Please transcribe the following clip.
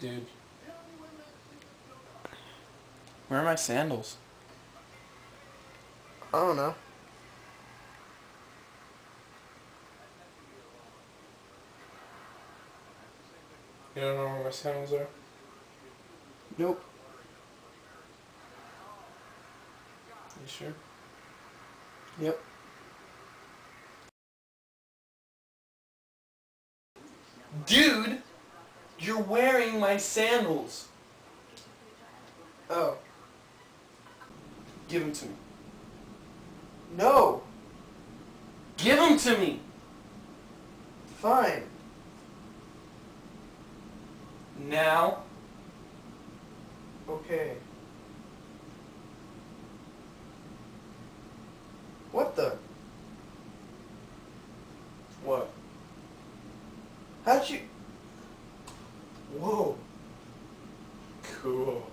Dude. Where are my sandals? I don't know. You don't know where my sandals are? Nope. Sure? Yep. Dude! You're wearing my sandals! Oh. Give them to me. No. Give them to me! Fine. Now. Okay. What the? What? How'd you... Whoa. Cool.